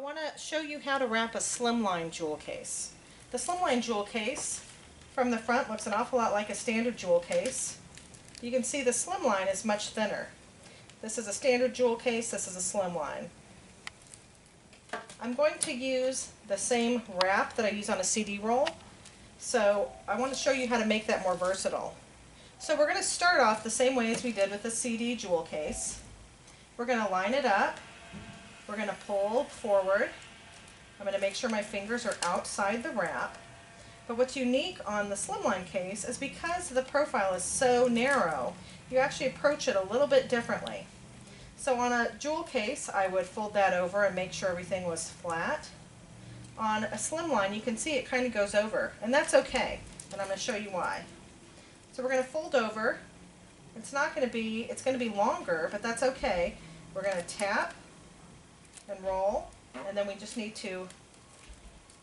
want to show you how to wrap a slimline jewel case. The slimline jewel case from the front looks an awful lot like a standard jewel case. You can see the slimline is much thinner. This is a standard jewel case, this is a slimline. I'm going to use the same wrap that I use on a CD roll, so I want to show you how to make that more versatile. So we're going to start off the same way as we did with the CD jewel case. We're going to line it up we're going to pull forward. I'm going to make sure my fingers are outside the wrap. But what's unique on the slimline case is because the profile is so narrow, you actually approach it a little bit differently. So on a jewel case, I would fold that over and make sure everything was flat. On a slimline, you can see it kind of goes over, and that's okay, and I'm going to show you why. So we're going to fold over. It's not going to be, it's going to be longer, but that's okay. We're going to tap and roll, and then we just need to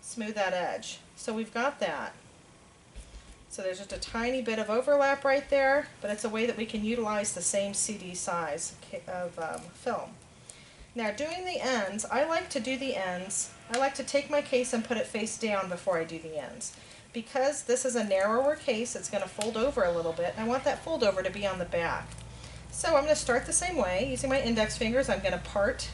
smooth that edge. So we've got that. So there's just a tiny bit of overlap right there, but it's a way that we can utilize the same CD size of um, film. Now doing the ends, I like to do the ends, I like to take my case and put it face down before I do the ends. Because this is a narrower case, it's going to fold over a little bit, and I want that fold over to be on the back. So I'm going to start the same way. Using my index fingers, I'm going to part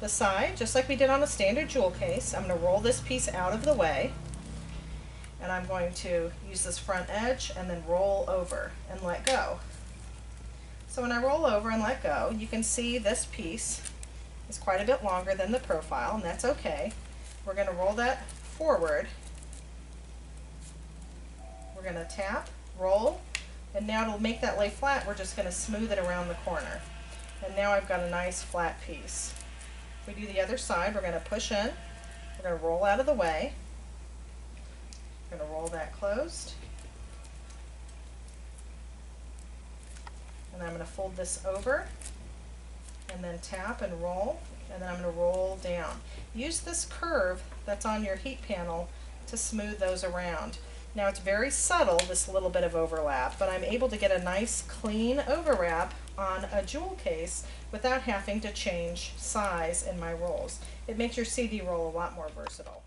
the side, just like we did on a standard jewel case. I'm going to roll this piece out of the way, and I'm going to use this front edge and then roll over and let go. So when I roll over and let go, you can see this piece is quite a bit longer than the profile, and that's okay. We're going to roll that forward. We're going to tap, roll, and now to make that lay flat, we're just going to smooth it around the corner. And now I've got a nice flat piece we do the other side, we're going to push in, we're going to roll out of the way, we're going to roll that closed, and I'm going to fold this over, and then tap and roll, and then I'm going to roll down. Use this curve that's on your heat panel to smooth those around. Now it's very subtle, this little bit of overlap, but I'm able to get a nice clean overwrap on a jewel case without having to change size in my rolls. It makes your CD roll a lot more versatile.